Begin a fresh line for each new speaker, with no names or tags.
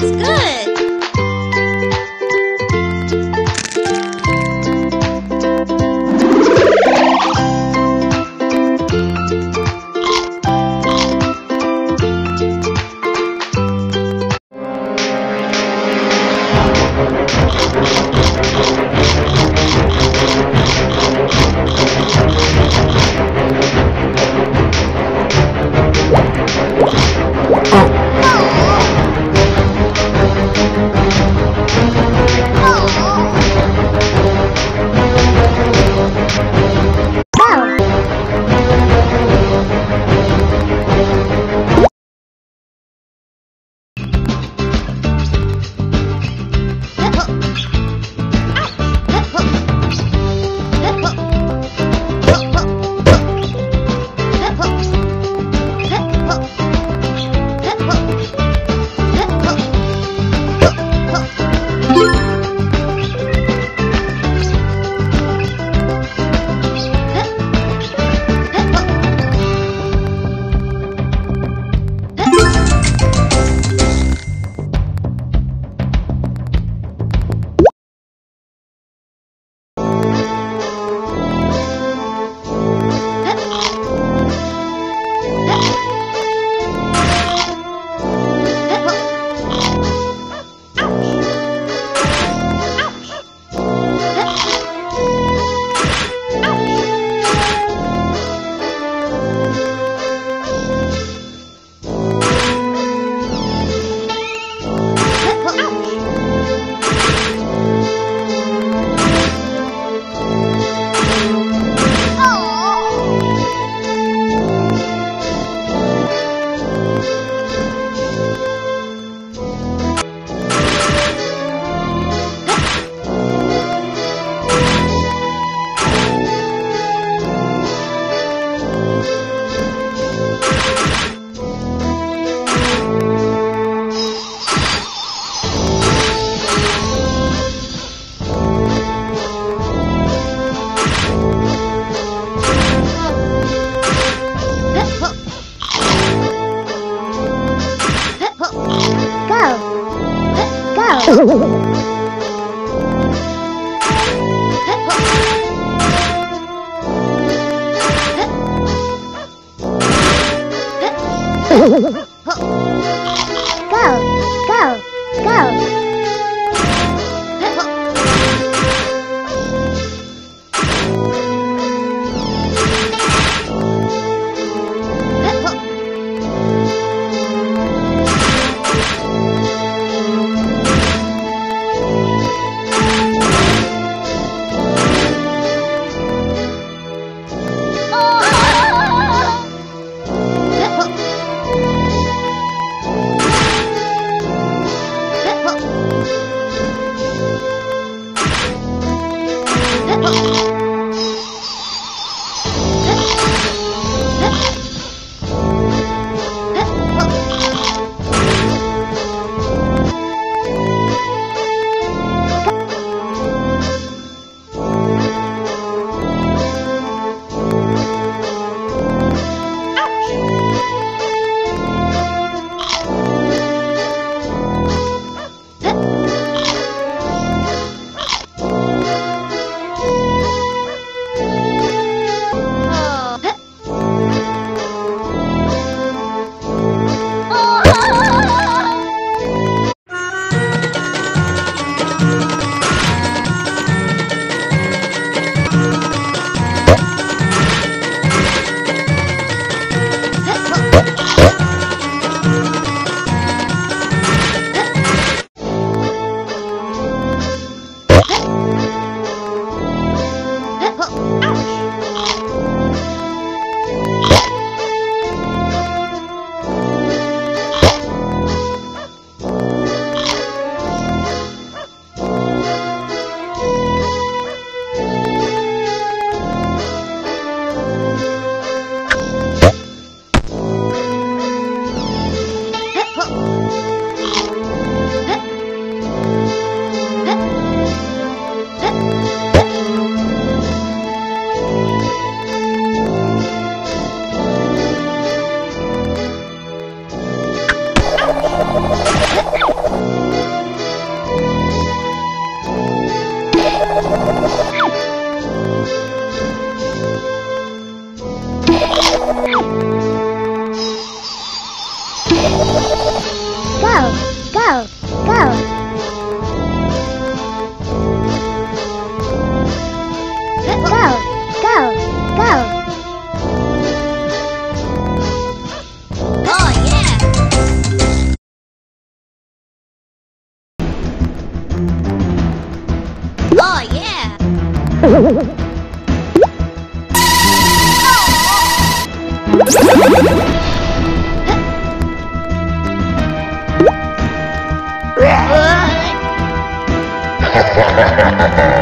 That's good. え っ Ha ha ha ha ha!